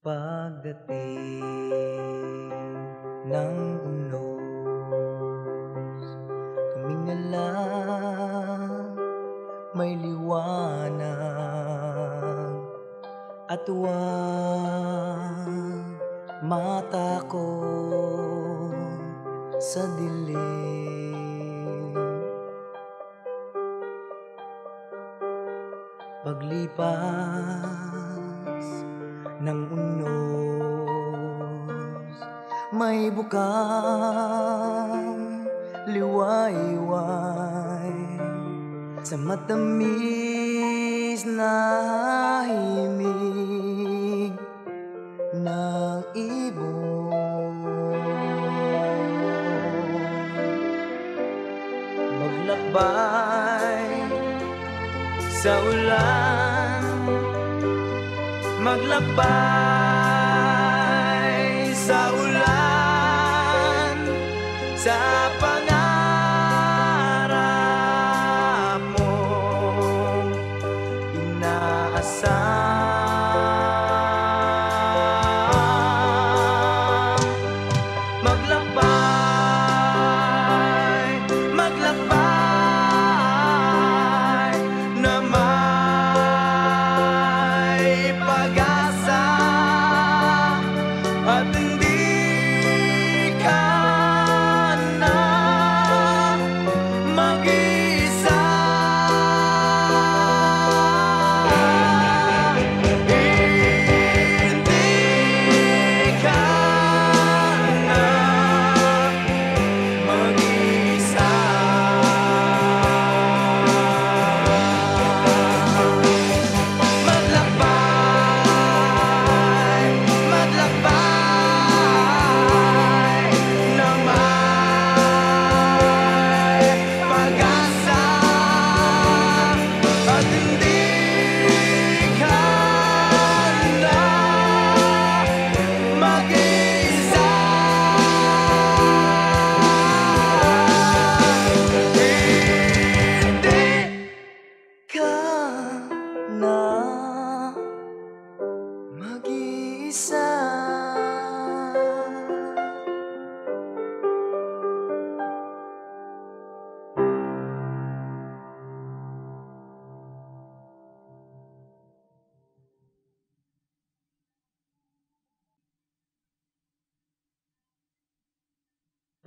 Pagdating ng unos Tumingalang may liwanag At huwag matakot sa dilim. Paglipas ng unos May bukang liwayway Sa matamis na himig ng ibon. Maglakbay sa ulan Maglakbay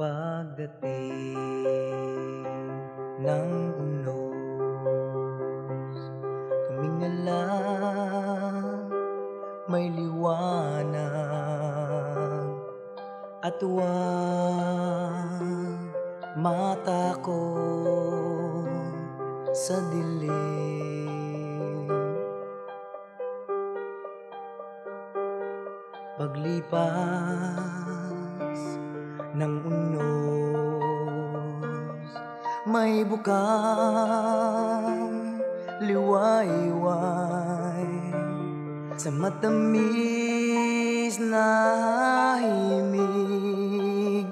Pagdating ng unos. Tumingalang may liwanag At huwag matakot sa dilim. Paglipas ng unos May bukang liwayway Sa matamis na himig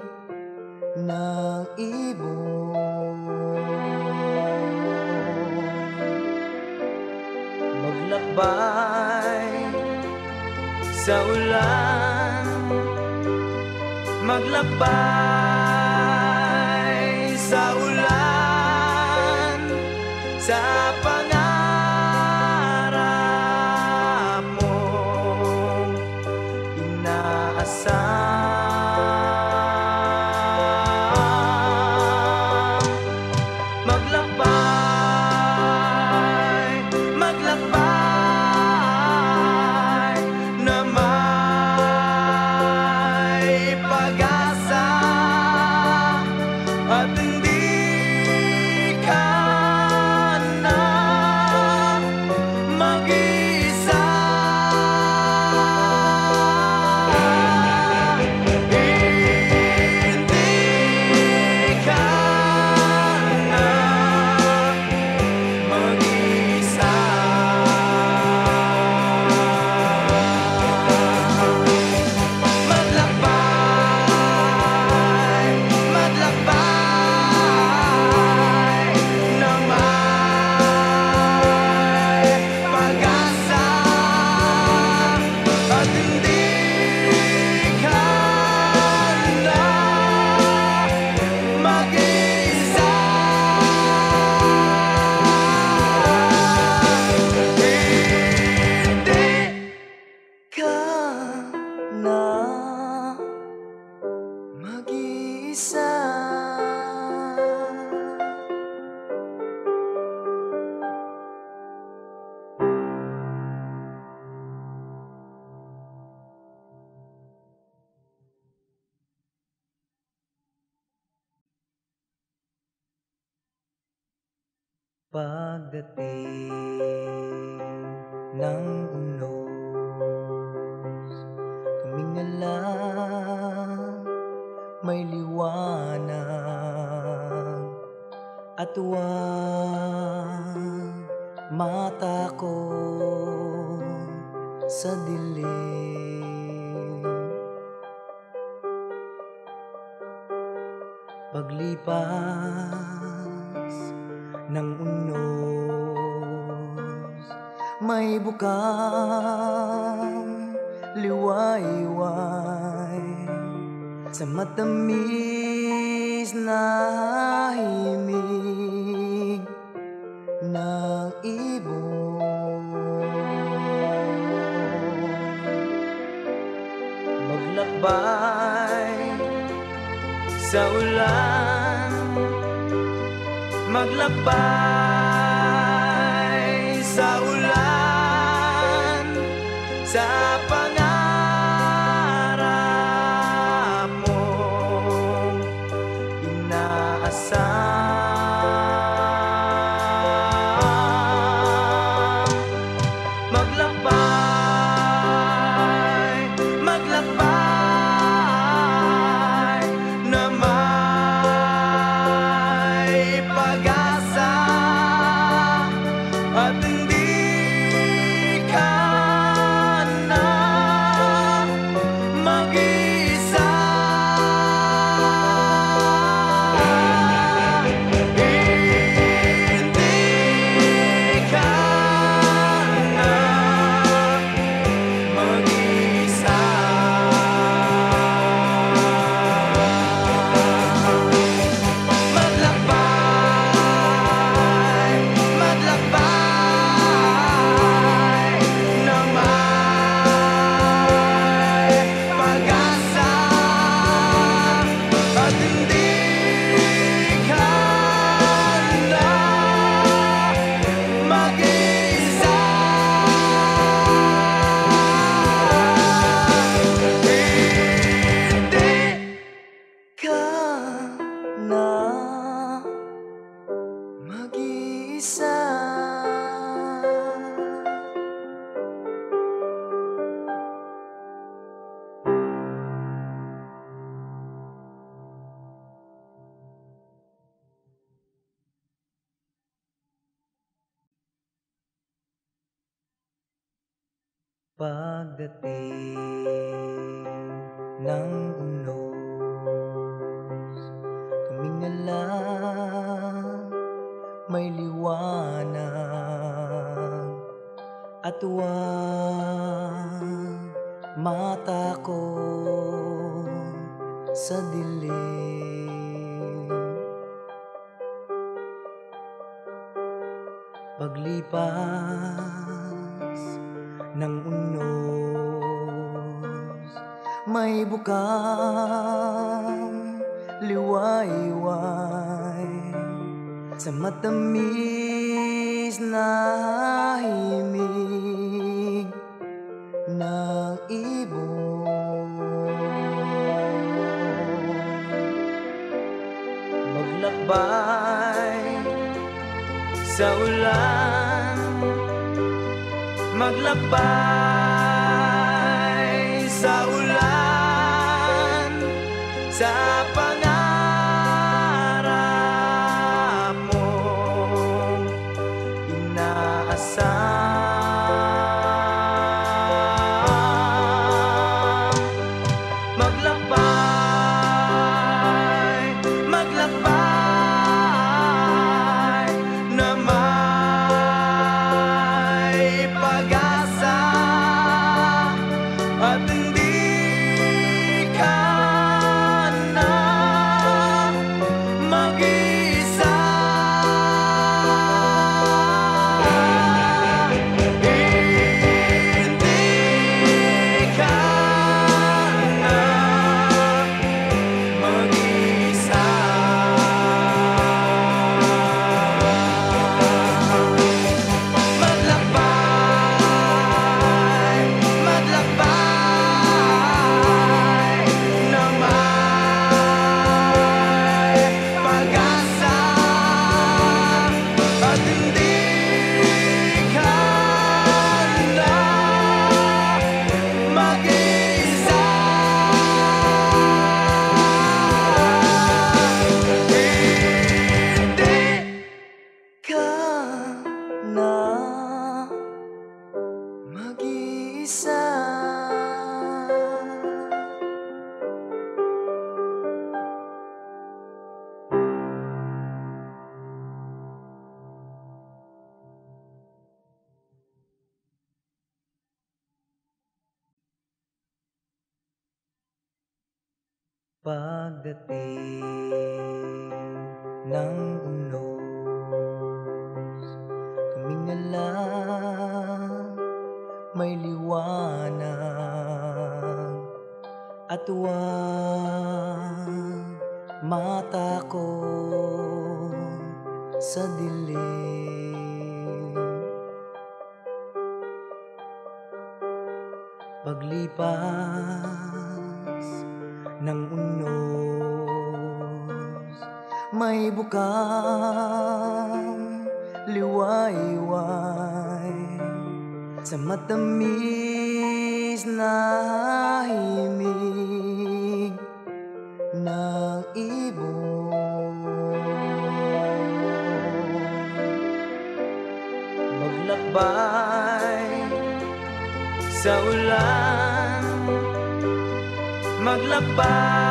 ng ibon. Maglakbay sa ulan Maglakbay Tumingalang may liwanag At huwag mata ko sa dilim. Paglipas ng unos May bukang liwayway Sa matamis na himig ng ibon. Maglakbay sa ulan. Maglakbay Pagdating ng unos Tumingalang may liwanag. At huwag mata ko sa dilim. Paglipas ng unos. May bukang liwayway. Sa matamis na himig ng ibon. Maglakbay sa ulan Maglakbay sa ulan Sa pangarap mong inaasam sa dilim. Paglipas ng unos May bukang liwayway Sa matamis na himig Maglakbay sa ulan. Maglakbay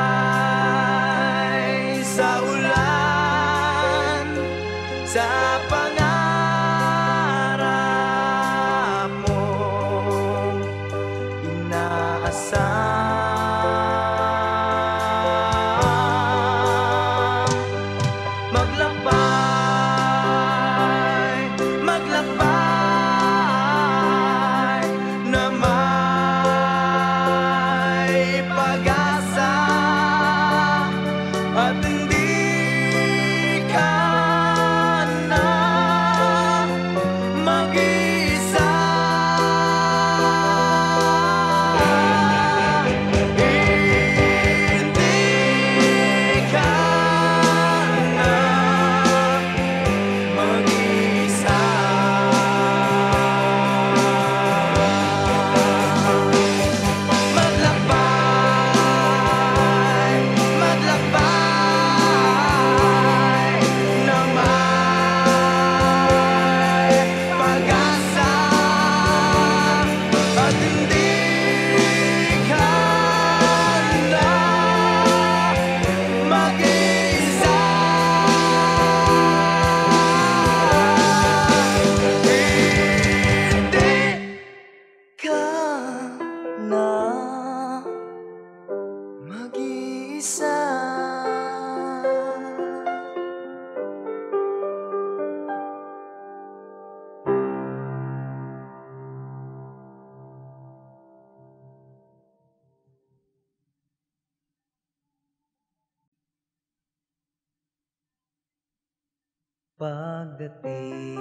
Pagdating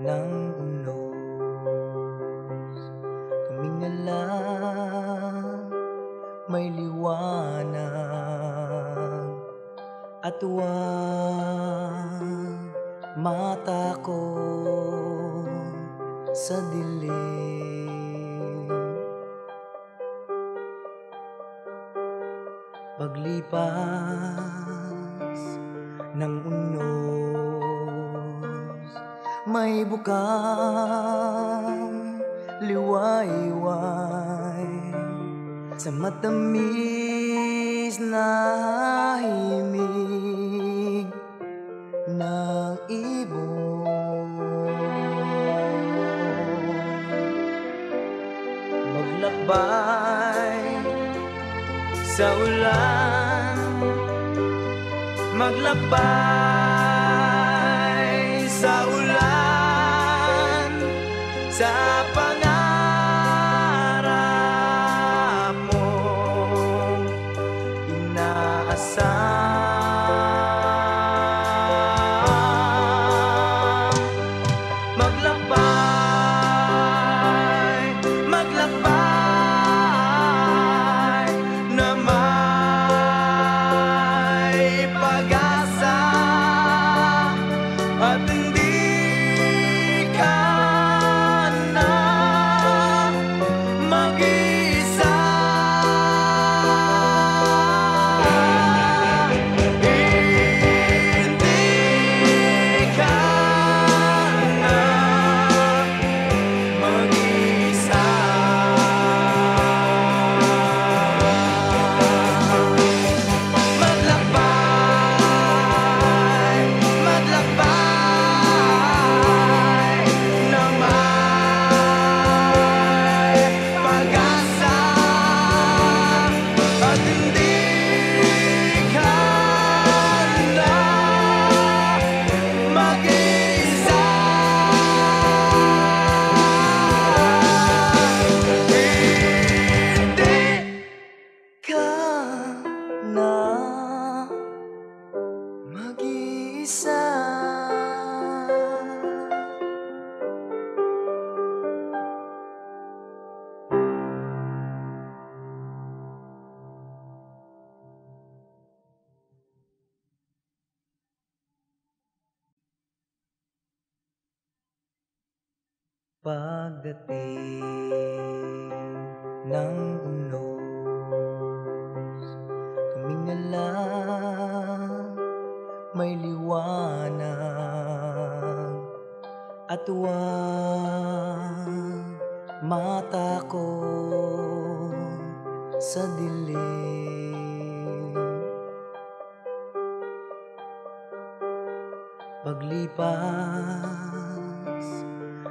ng unos. Tumingalang may liwanag At huwag mata ko sa dilim. Paglipas ng unos. May bukang liwayway Sa matamis na himig ng ibon. Maglakbay sa ulan Maglakbay sa ulan Sa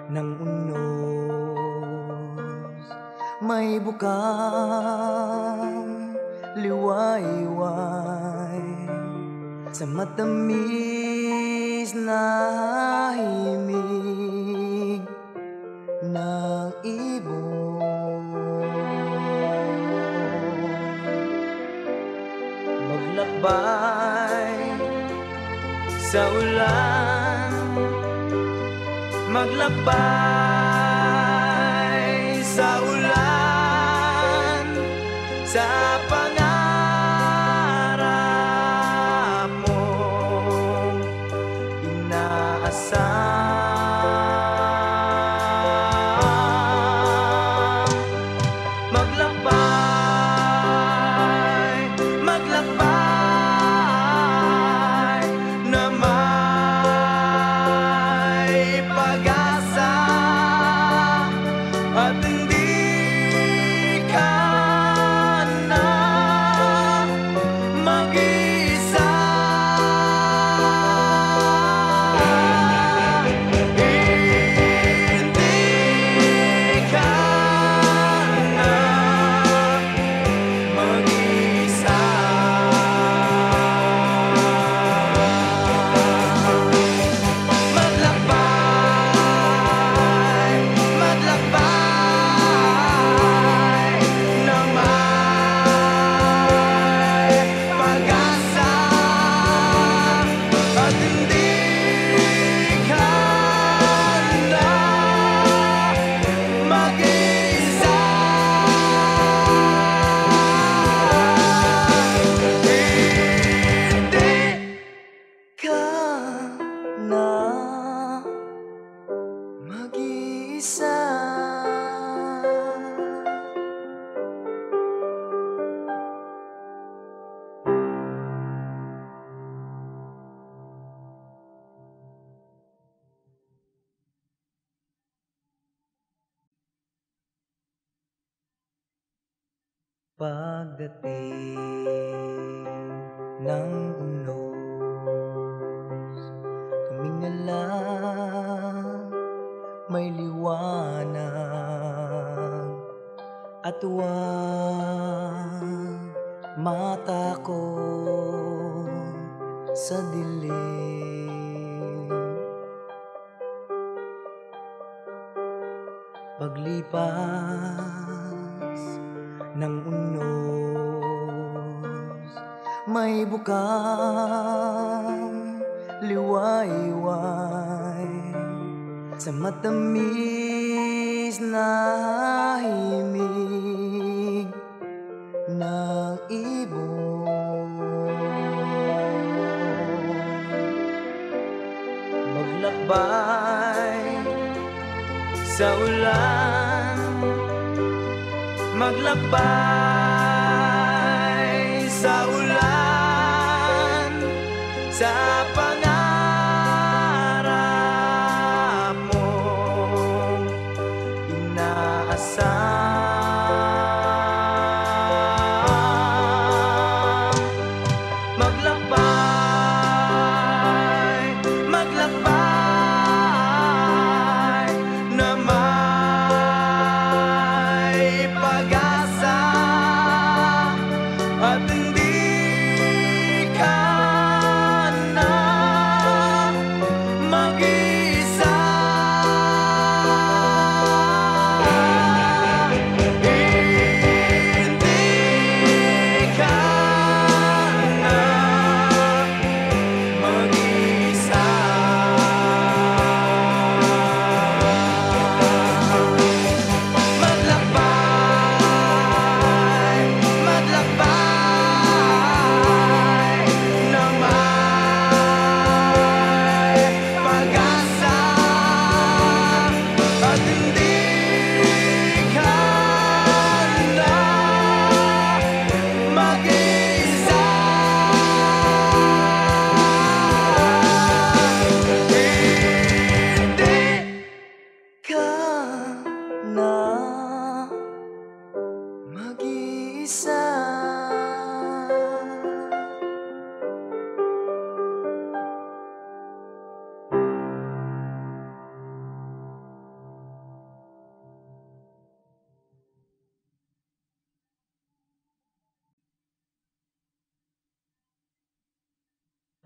ng unos. May bukang liwayway. Sa matamis na hiyan maglakbay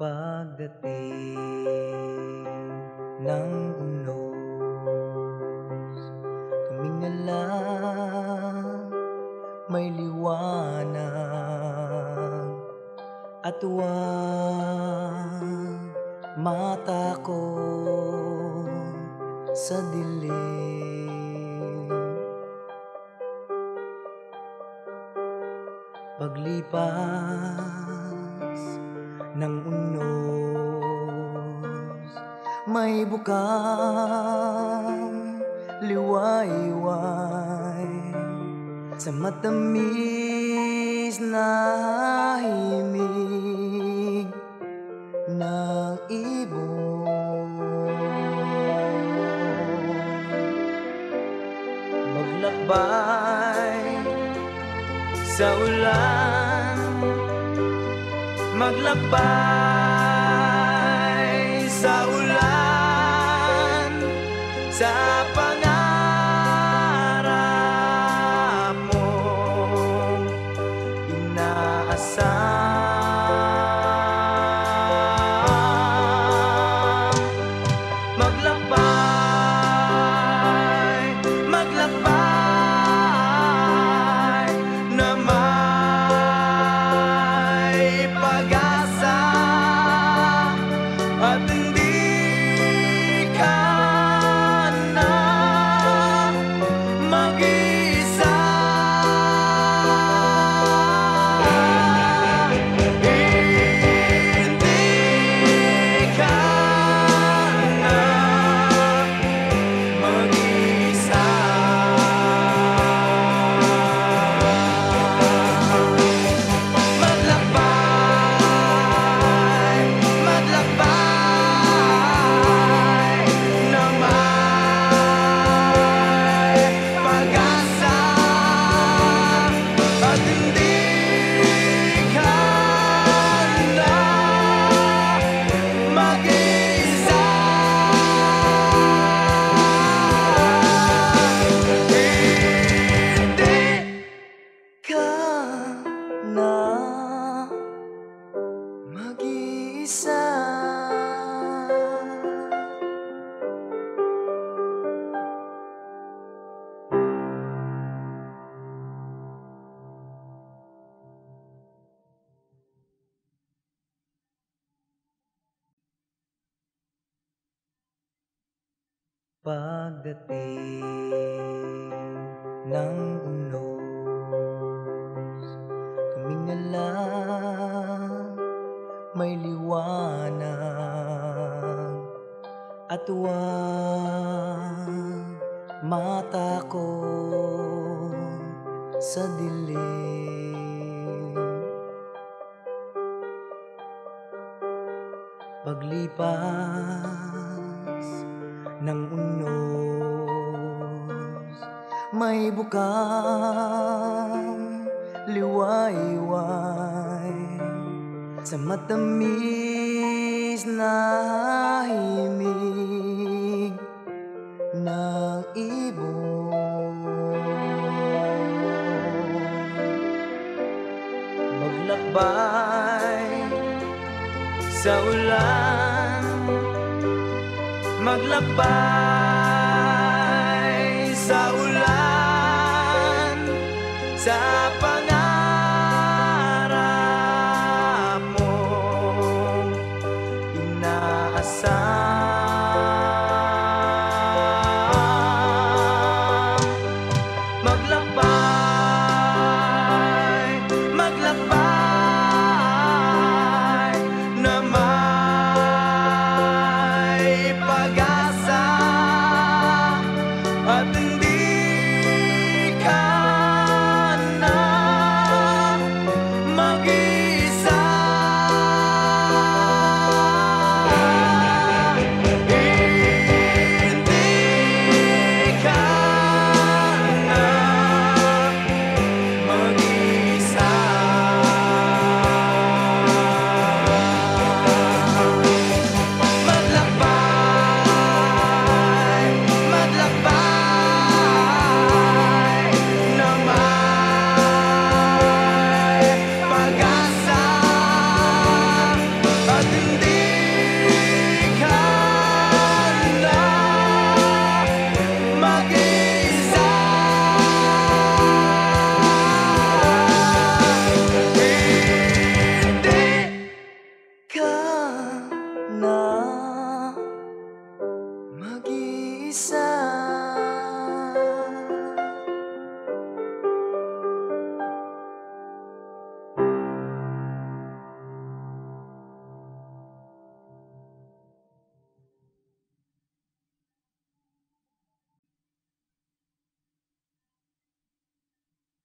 Pagdating Sa matamis na himig ng ibon. Maglakbay sa ulan. Maglakbay Pagdating ng unos. Tumingalang may liwanag At huwag mata ko sa dilim. Paglipas ng unos May bukang liwayway. Sa matamis na himig ng ibon Maglakbay sa ulan. Maglakbay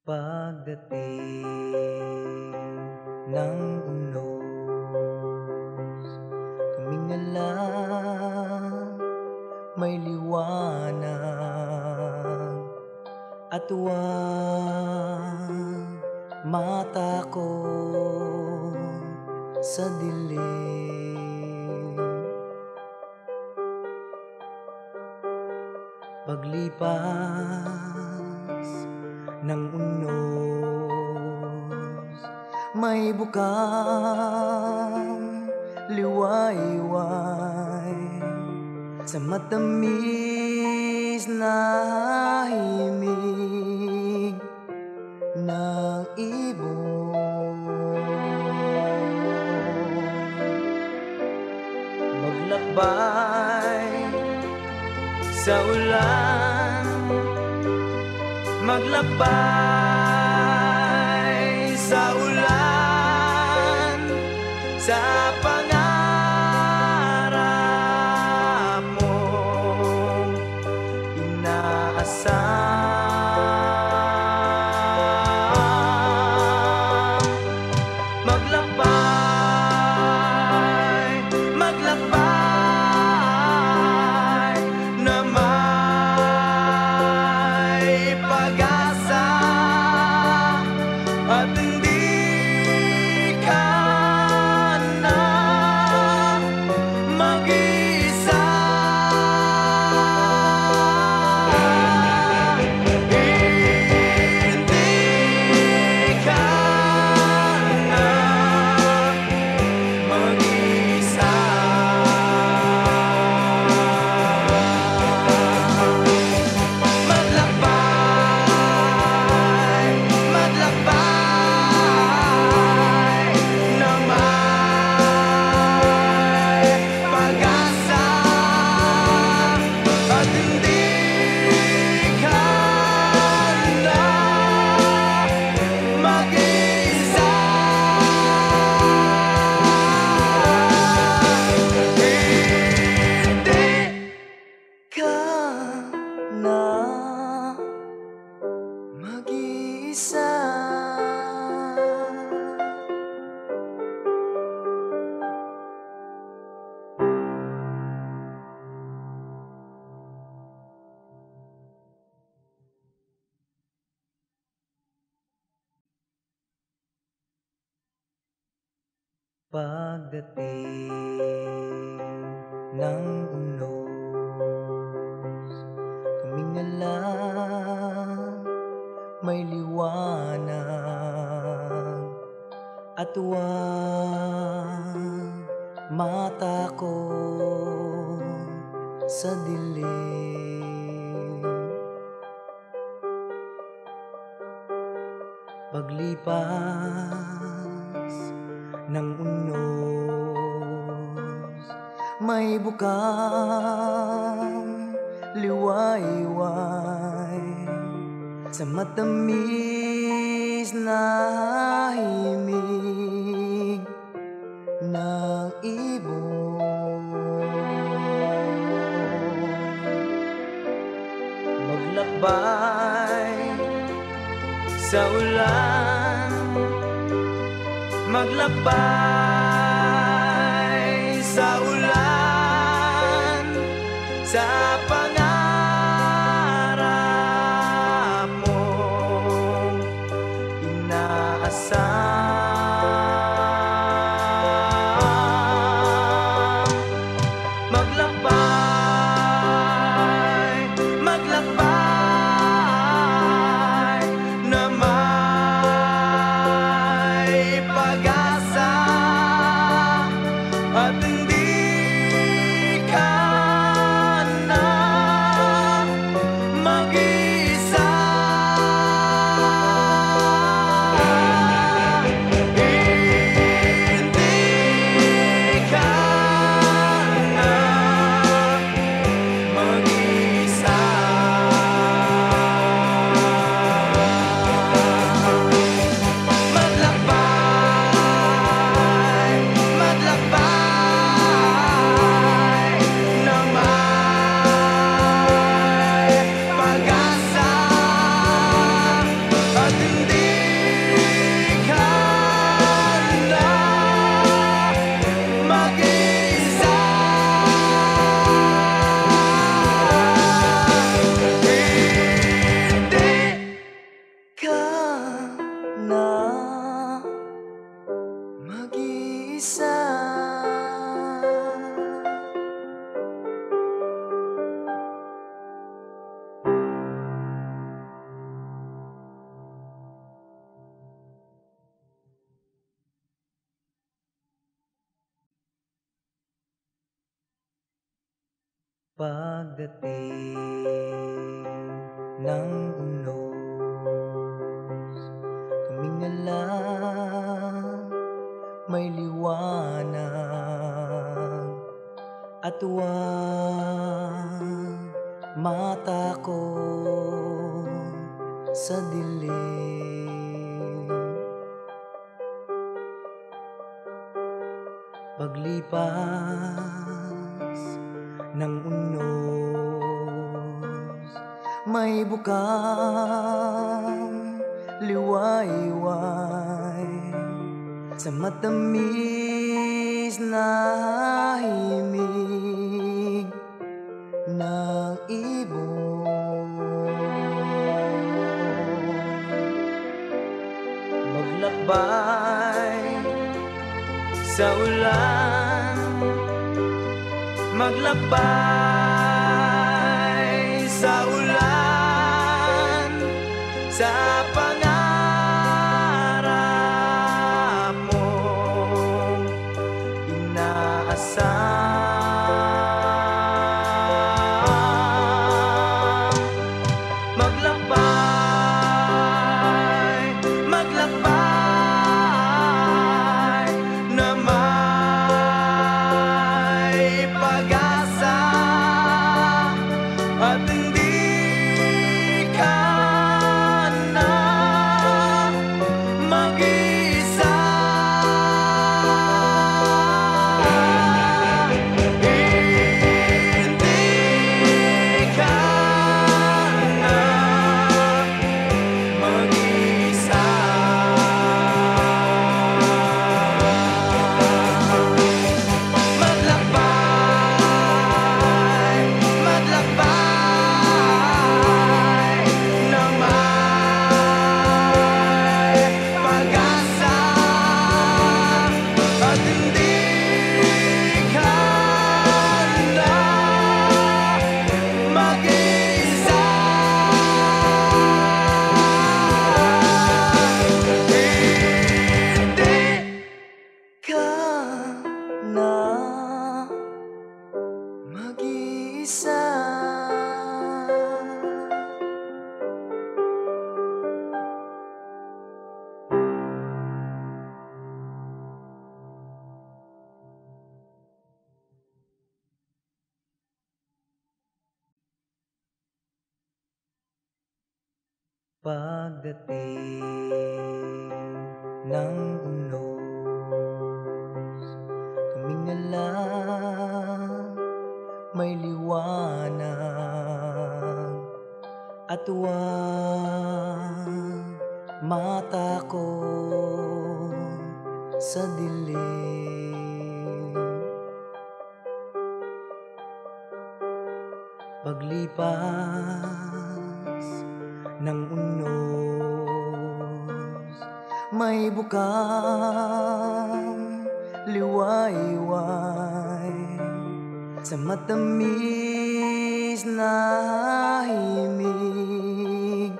Pagdating ng unos. Tumingala may liwanag. At huwag mata ko sa dilim. Paglipas ng unos. May bukang liwayway. Sa matamis na himig ng ibon. Maglakbay sa ulan Maglakbay Pagdating ng unos. Tumingala may liwanag At huwag mata ko sa dilim. Paglipas ng unos. May bukang liwayway Sa matamis na himig ng ibon. Maglakbay sa ulan Maglakbay Pagdating ng unos. Tumingala may liwanag At huwag mata ko sa dilim. Paglipas ng unos. May bukang liwayway Sa matamis na himig ng ibon. Maglakbay sa ulan Maglakbay Tumingala may liwanag. At huwag mata ko sa dilim. Paglipas ng unos May bukang liwayway Sa matamis na himig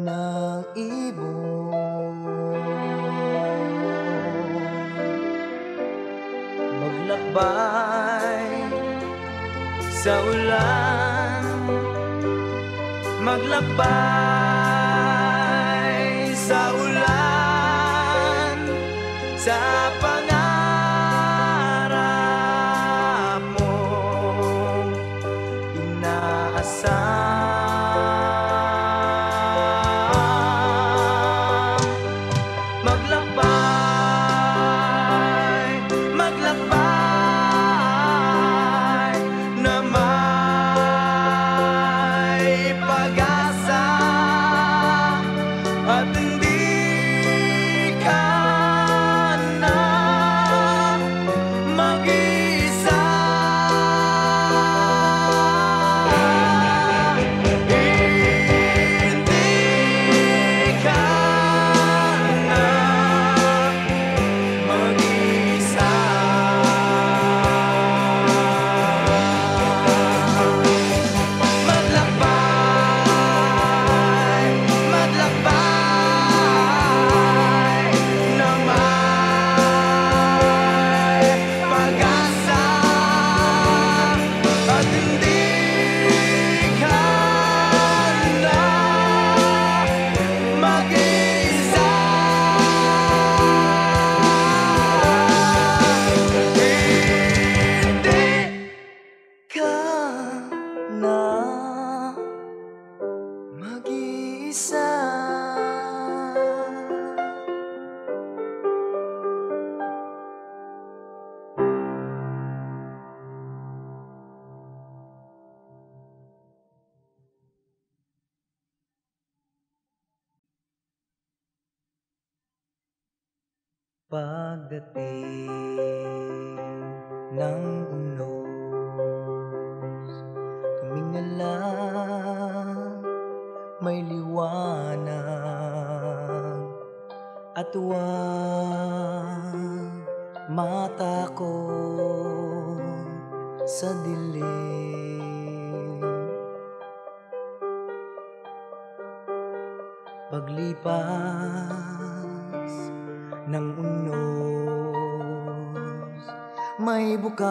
ng ibon Maglakbay sa ulan. Maglakbay Pagdating ng unos. Tumingalang may liwanag At huwag mata ko sa dilim. Paglipas ng unos. May bukang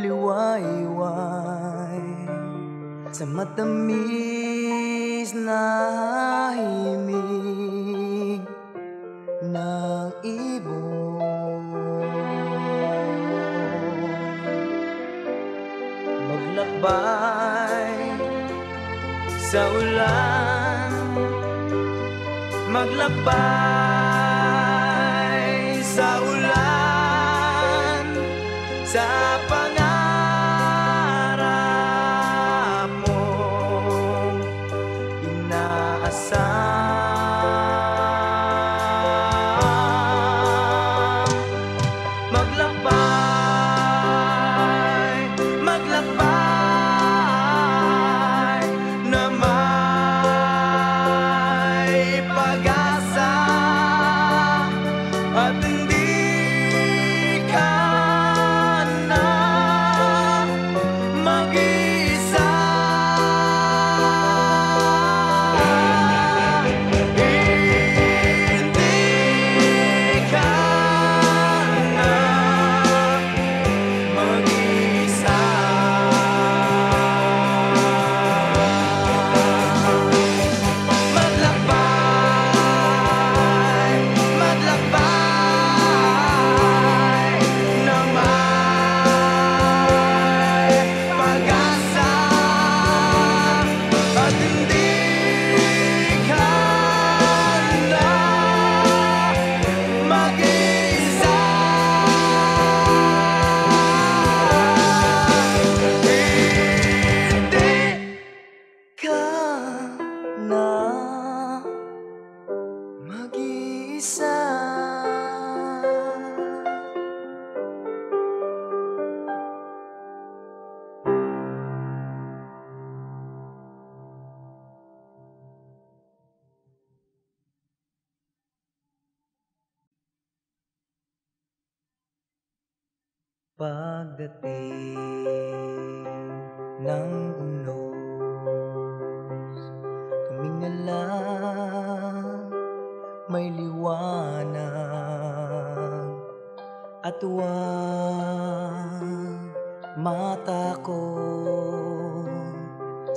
liwayway Sa matamis na himig ng ibon. Maglakbay sa ulan Maglakbay sa ulan Sa pangarap mong inaasam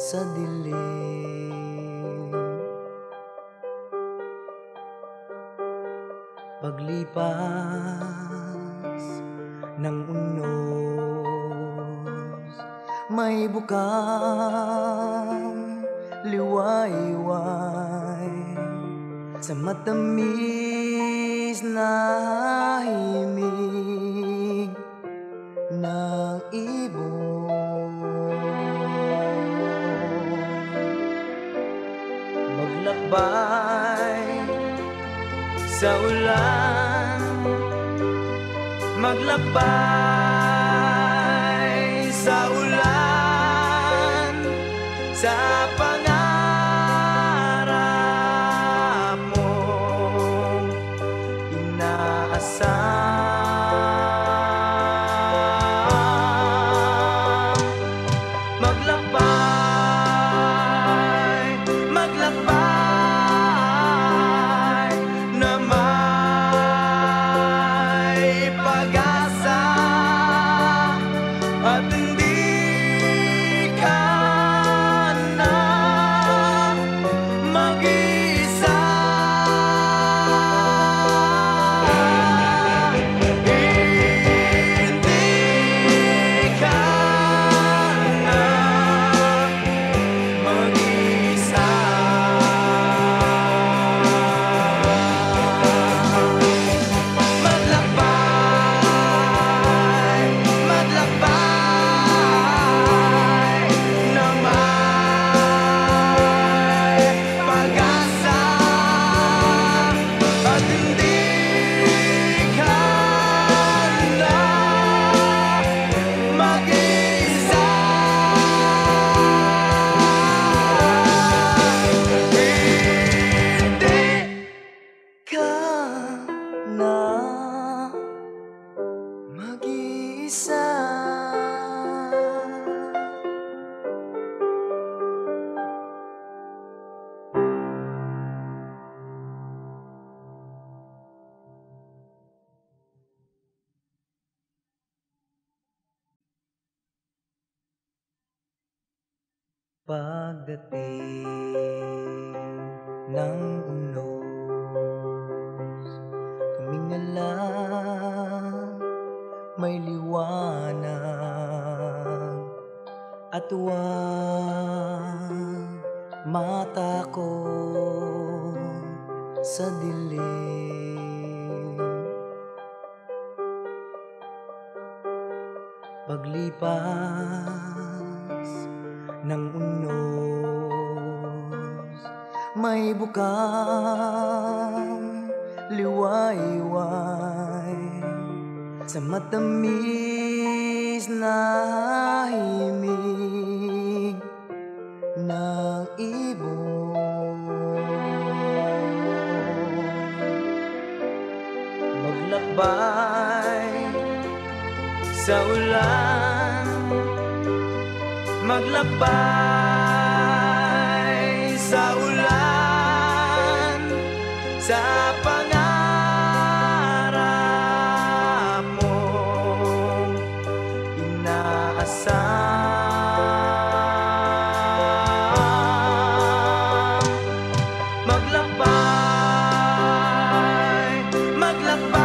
sa dilim. Paglipas ng unos May bukang liwayway Sa matamis na himig Maglakbay sa ulan. Maglakbay Pagdating ng unos. Tumingalang may liwanag At huwag mata ko sa dilim. Paglipas ng unos. May bukang liwayway. Sa matamis na himig ng ibon. Maglakbay sa ulan Maglakbay sa ulan Sa pangarap mong inaasam Maglakbay, maglakbay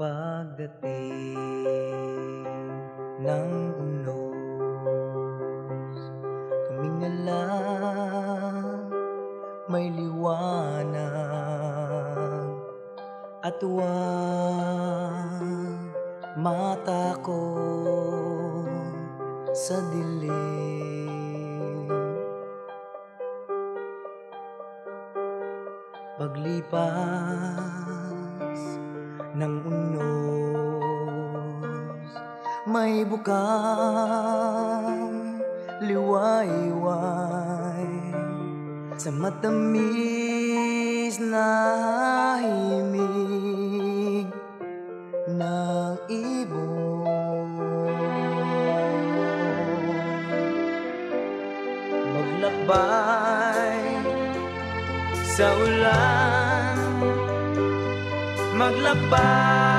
Pagdating ng unos. Tumingalang may liwanag At huwag mata ko sa dilim. Paglipas ng unos. May bukang liwayway. Sa matamis na himig ng ibon. Maglakbay sa ulan Maglakbay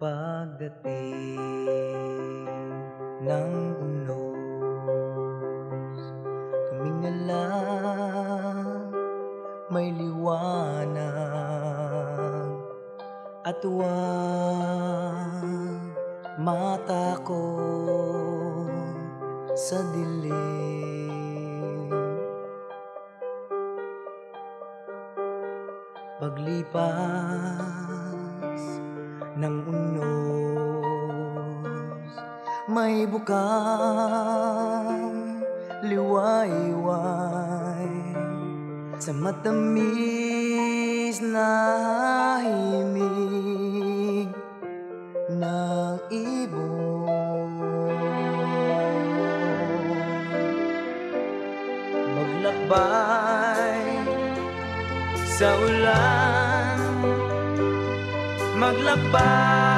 Pagdating ng unos. Tumingala may liwanag. At huwag mata ko sa dilim. Paglipas ng unos. May bukang liwayway Sa matamis na himig ng ibon. Maglakbay sa ulan maglakbay.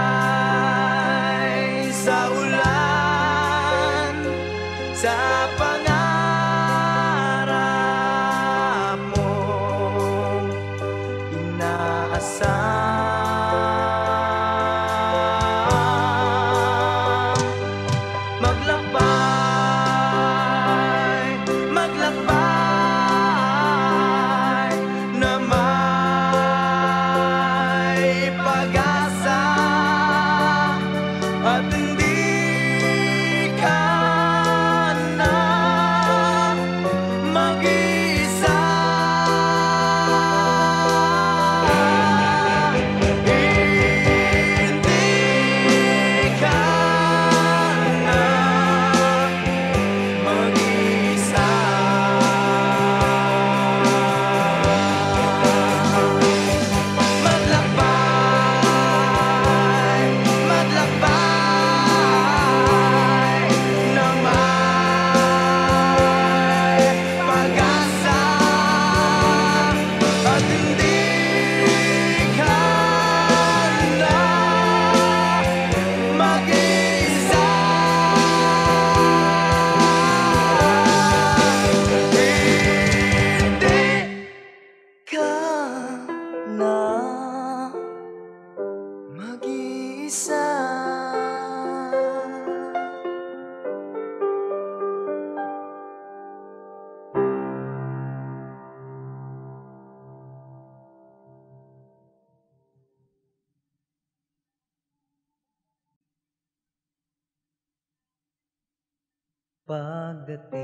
Pagdating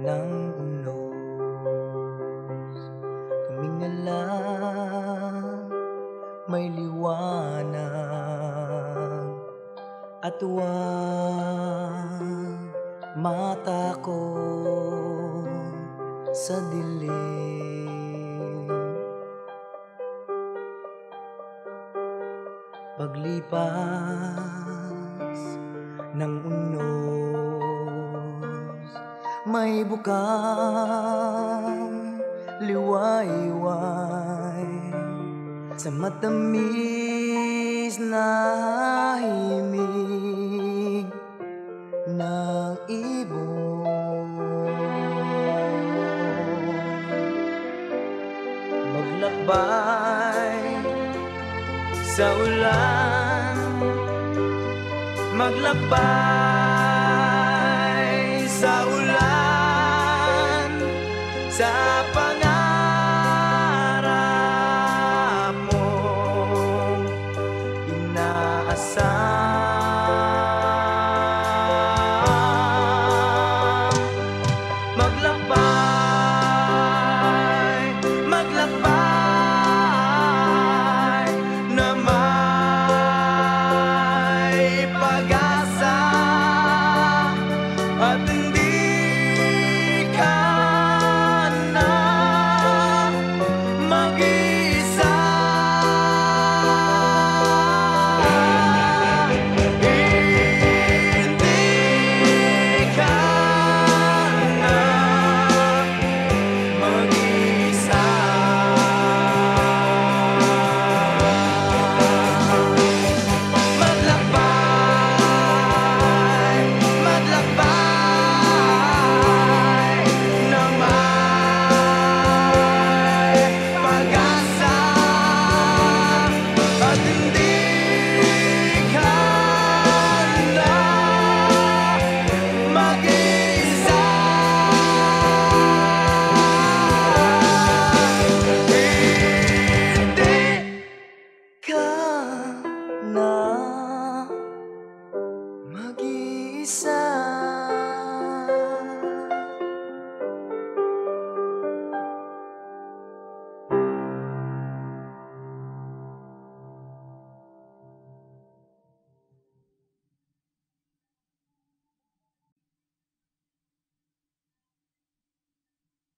ng unos Tumingala may liwanag. At huwag mata ko sa dilim. Paglipas ng unos. May bukang liwayway Sa matamis na himig ng ibon. Maglakbay sa ulan Maglakbay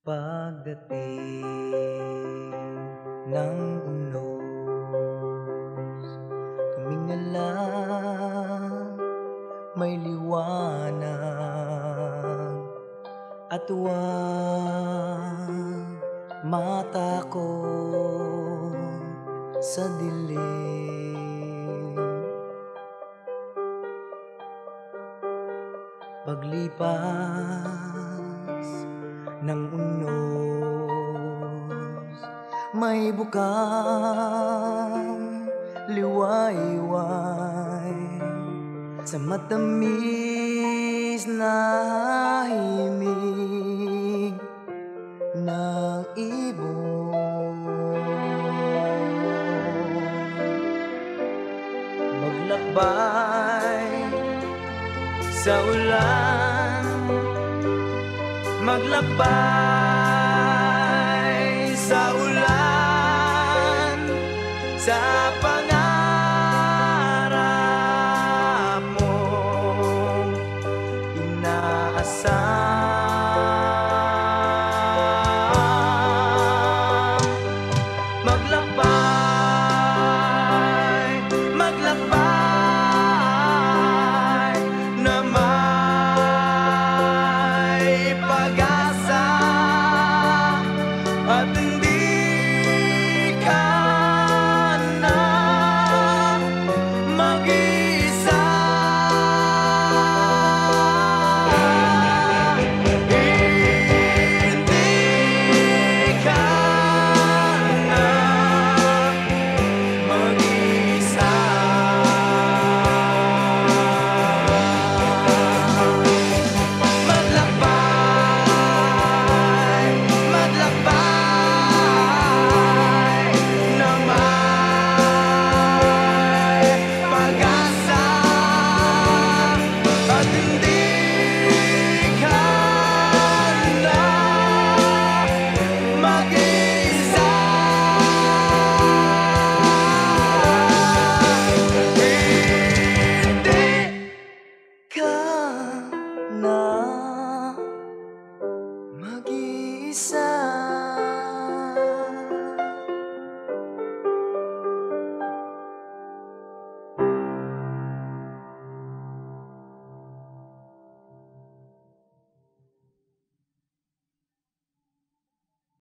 Pagdating ng unos. Tumingala may liwanag At huwag mata ko sa dilim. Paglipas ng unos. May bukang liwayway. Sa matamis na himig ng ibon. Maglakbay sa ulan Maglakbay